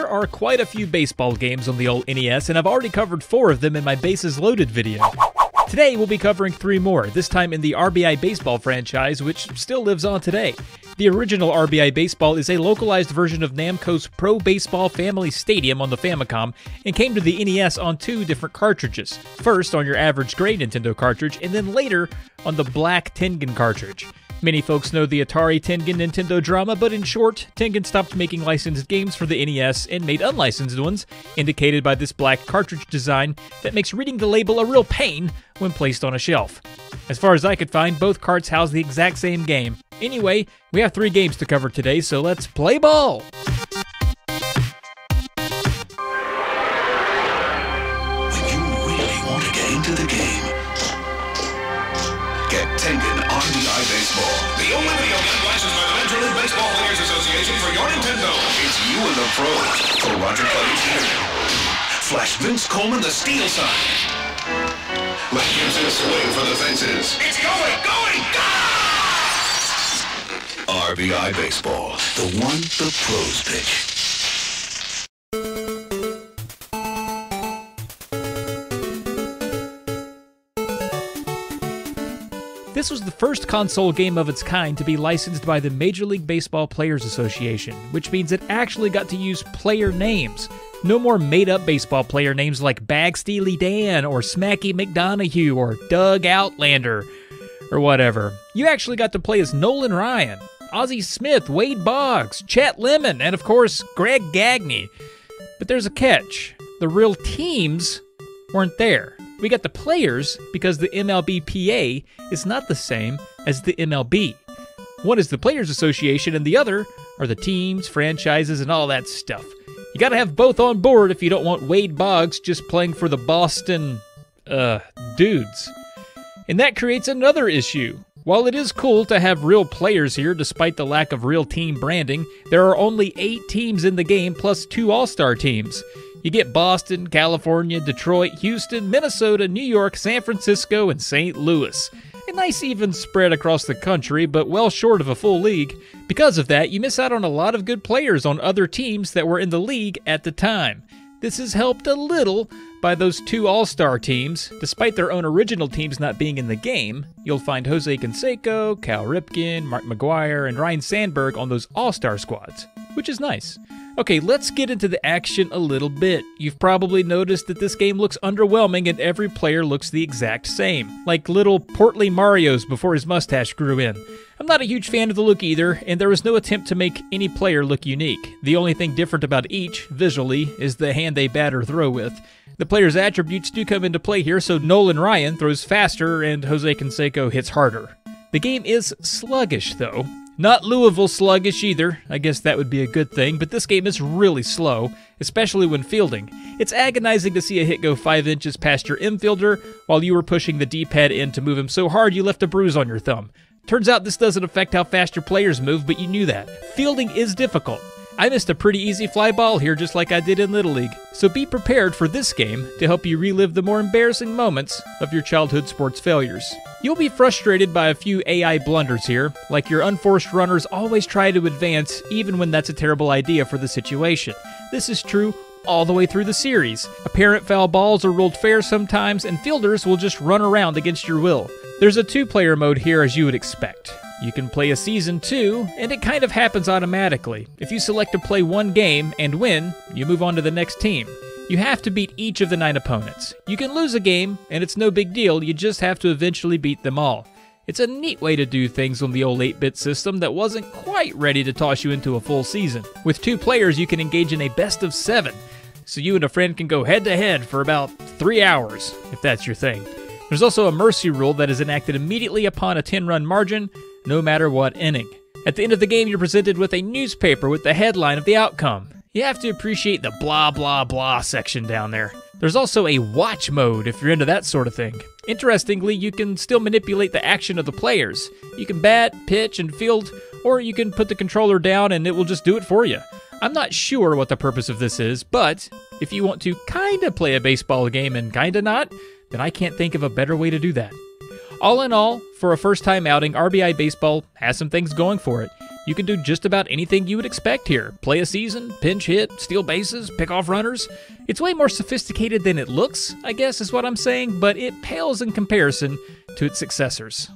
there are quite a few baseball games on the old NES, and I've already covered four of them in my Bases Loaded video. Today, we'll be covering three more, this time in the RBI Baseball franchise, which still lives on today. The original RBI Baseball is a localized version of Namco's Pro Baseball Family Stadium on the Famicom and came to the NES on two different cartridges. First on your average gray Nintendo cartridge, and then later on the black Tengen cartridge. Many folks know the Atari Tengen Nintendo drama, but in short, Tengen stopped making licensed games for the NES and made unlicensed ones, indicated by this black cartridge design that makes reading the label a real pain when placed on a shelf. As far as I could find, both carts house the exact same game. Anyway, we have three games to cover today, so let's play ball! RBI Baseball. The only video game licensed by the Major League Baseball Players Association for your Nintendo. It's you and the pros for Roger Clemens here. Flash Vince Coleman the steal sign. Let Gibson swing for the fences. It's going, going, go! RBI Baseball, the one the pros pitch. This was the first console game of its kind to be licensed by the Major League Baseball Players Association, which means it actually got to use player names. No more made up baseball player names like Bag Steely Dan or Smacky McDonough or Doug Outlander or whatever. You actually got to play as Nolan Ryan, Ozzie Smith, Wade Boggs, Chet Lemon, and of course, Greg Gagne. But there's a catch the real teams weren't there. We got the players because the MLBPA is not the same as the MLB. One is the Players Association, and the other are the teams, franchises, and all that stuff. You gotta have both on board if you don't want Wade Boggs just playing for the Boston, uh, dudes. And that creates another issue. While it is cool to have real players here despite the lack of real team branding, there are only eight teams in the game plus two All Star teams. You get Boston, California, Detroit, Houston, Minnesota, New York, San Francisco, and St. Louis. A nice even spread across the country, but well short of a full league. Because of that, you miss out on a lot of good players on other teams that were in the league at the time. This is helped a little by those two All Star teams. Despite their own original teams not being in the game, you'll find Jose Canseco, Cal Ripken, Mark McGwire, and Ryne Sandberg on those All Star squads, which is nice. Okay, let's get into the action a little bit. You've probably noticed that this game looks underwhelming and every player looks the exact same, like little portly Marios before his mustache grew in. I'm not a huge fan of the look either, and there was no attempt to make any player look unique. The only thing different about each, visually, is the hand they bat or throw with. The player's attributes do come into play here, so Nolan Ryan throws faster and Jose Canseco hits harder. The game is sluggish, though. Not Louisville sluggish either. I guess that would be a good thing, but this game is really slow, especially when fielding. It's agonizing to see a hit go 5 inches past your infielder while you were pushing the D pad in to move him so hard you left a bruise on your thumb. Turns out this doesn't affect how fast your players move, but you knew that. Fielding is difficult. I missed a pretty easy fly ball here just like I did in Little League, so be prepared for this game to help you relive the more embarrassing moments of your childhood sports failures. You'll be frustrated by a few AI blunders here, like your unforced runners always try to advance even when that's a terrible idea for the situation. This is true all the way through the series. Apparent foul balls are ruled fair sometimes, and fielders will just run around against your will. There's a two player mode here as you would expect. You can play a season 2, and it kind of happens automatically. If you select to play one game and win, you move on to the next team. You have to beat each of the nine opponents. You can lose a game, and it's no big deal, you just have to eventually beat them all. It's a neat way to do things on the old 8 bit system that wasn't quite ready to toss you into a full season. With two players, you can engage in a best of seven, so you and a friend can go head to head for about three hours, if that's your thing. There's also a mercy rule that is enacted immediately upon a 10 run margin, no matter what inning. At the end of the game, you're presented with a newspaper with the headline of the outcome. You have to appreciate the blah blah blah section down there. There's also a watch mode if you're into that sort of thing. Interestingly, you can still manipulate the action of the players. You can bat, pitch, and field, or you can put the controller down and it will just do it for you. I'm not sure what the purpose of this is, but if you want to kinda play a baseball game and kinda not, then I can't think of a better way to do that. All in all, for a first time outing, RBI Baseball has some things going for it. You can do just about anything you would expect here play a season, pinch hit, steal bases, pick off runners. It's way more sophisticated than it looks, I guess is what I'm saying, but it pales in comparison to its successors.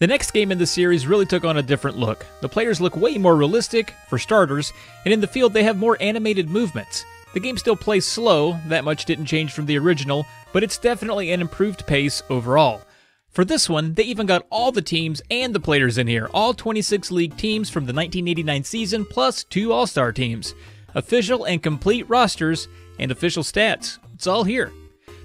The next game in the series really took on a different look. The players look way more realistic, for starters, and in the field they have more animated movements. The game still plays slow, that much didn't change from the original, but it's definitely an improved pace overall. For this one, they even got all the teams and the players in here, all 26 league teams from the 1989 season, plus two All Star teams. Official and complete rosters, and official stats. It's all here.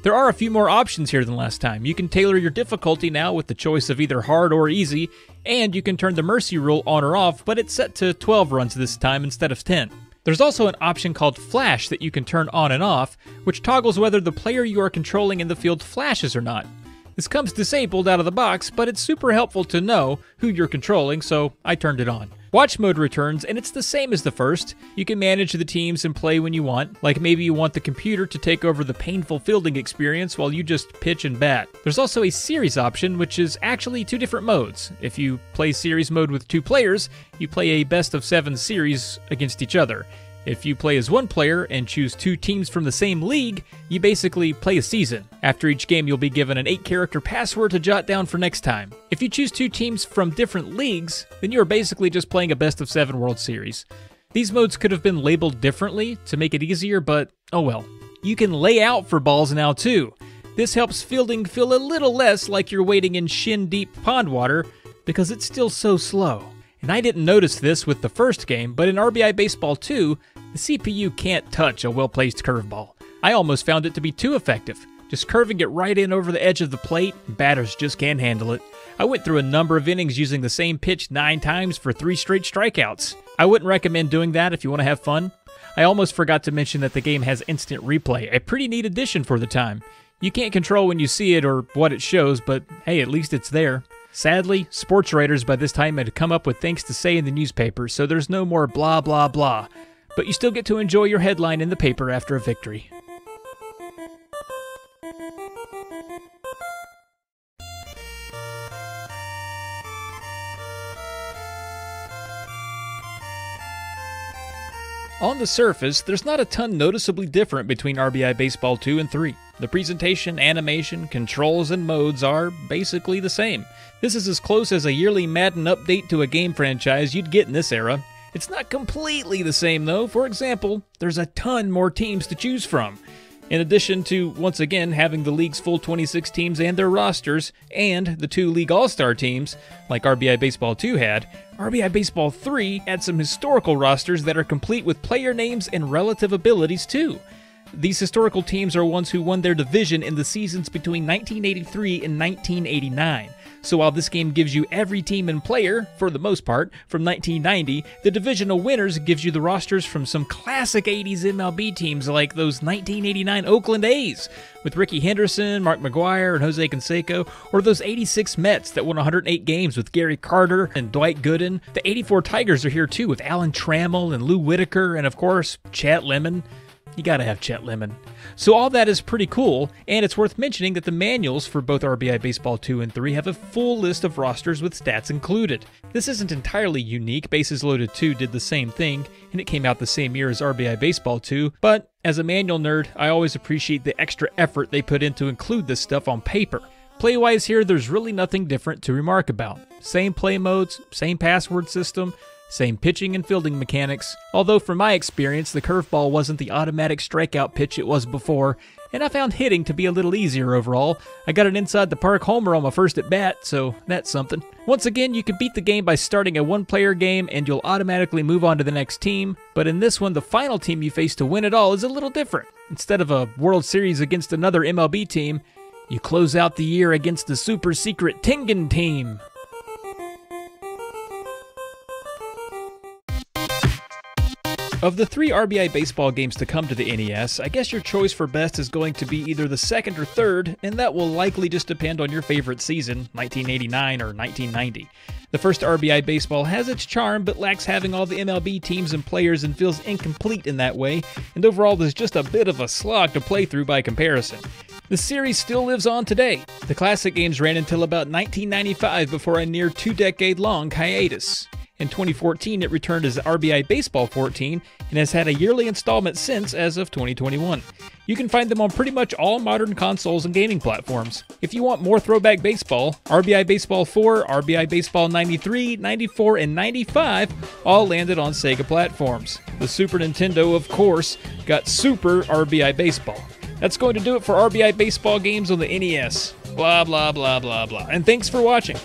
There are a few more options here than last time. You can tailor your difficulty now with the choice of either hard or easy, and you can turn the mercy rule on or off, but it's set to 12 runs this time instead of 10. There's also an option called Flash that you can turn on and off, which toggles whether the player you are controlling in the field flashes or not. This comes disabled out of the box, but it's super helpful to know who you're controlling, so I turned it on. Watch mode returns, and it's the same as the first. You can manage the teams and play when you want, like maybe you want the computer to take over the painful fielding experience while you just pitch and bat. There's also a series option, which is actually two different modes. If you play series mode with two players, you play a best of seven series against each other. If you play as one player and choose two teams from the same league, you basically play a season. After each game, you'll be given an 8 character password to jot down for next time. If you choose two teams from different leagues, then you are basically just playing a best of 7 World Series. These modes could have been labeled differently to make it easier, but oh well. You can lay out for balls now too. This helps fielding feel a little less like you're wading in shin deep pond water because it's still so slow. And I didn't notice this with the first game, but in RBI Baseball 2, the CPU can't touch a well placed curveball. I almost found it to be too effective. Just curving it right in over the edge of the plate, batters just can't handle it. I went through a number of innings using the same pitch nine times for three straight strikeouts. I wouldn't recommend doing that if you want to have fun. I almost forgot to mention that the game has instant replay, a pretty neat addition for the time. You can't control when you see it or what it shows, but hey, at least it's there. Sadly, sports writers by this time had come up with things to say in the newspaper, so there's no more blah blah blah. But you still get to enjoy your headline in the paper after a victory. On the surface, there's not a ton noticeably different between RBI Baseball 2 and 3. The presentation, animation, controls, and modes are basically the same. This is as close as a yearly Madden update to a game franchise you'd get in this era. It's not completely the same though. For example, there's a ton more teams to choose from. In addition to, once again, having the league's full 26 teams and their rosters, and the two League All Star teams, like RBI Baseball 2 had, RBI Baseball 3 adds some historical rosters that are complete with player names and relative abilities too. These historical teams are ones who won their division in the seasons between 1983 and 1989. So while this game gives you every team and player, for the most part, from 1990, the divisional winners gives you the rosters from some classic 80s MLB teams like those 1989 Oakland A's with Rickey Henderson, Mark McGwire, and Jose Canseco, or those 86 Mets that won 108 games with Gary Carter and Dwight Gooden. The 84 Tigers are here too with Alan Trammell and Lou Whitaker, and of course, Chet Lemon. You gotta have Chet Lemon. So all that is pretty cool, and it's worth mentioning that the manuals for both RBI Baseball 2 and 3 have a full list of rosters with stats included. This isn't entirely unique, Bases Loaded 2 did the same thing, and it came out the same year as RBI Baseball 2, but as a manual nerd, I always appreciate the extra effort they put in to include this stuff on paper. Playwise here, there's really nothing different to remark about. Same play modes, same password system, same pitching and fielding mechanics, although from my experience, the curveball wasn't the automatic strikeout pitch it was before, and I found hitting to be a little easier overall. I got an inside the park homer on my first at bat, so that's something. Once again, you can beat the game by starting a one player game and you'll automatically move on to the next team, but in this one, the final team you face to win it all is a little different. Instead of a World Series against another MLB team, you close out the year against the super secret Tengen team. Of the three RBI baseball games to come to the NES, I guess your choice for best is going to be either the second or third, and that will likely just depend on your favorite season, 1989 or 1990. The first RBI baseball has its charm, but lacks having all the MLB teams and players and feels incomplete in that way, and overall is just a bit of a slog to play through by comparison. The series still lives on today. The classic games ran until about 1995 before a near two decade long hiatus. In 2014, it returned as RBI Baseball 14 and has had a yearly installment since as of 2021. You can find them on pretty much all modern consoles and gaming platforms. If you want more throwback baseball, RBI Baseball 4, RBI Baseball 93, 94, and 95 all landed on Sega platforms. The Super Nintendo, of course, got Super RBI Baseball. That's going to do it for RBI Baseball games on the NES. Blah, blah, blah, blah, blah. And thanks for watching.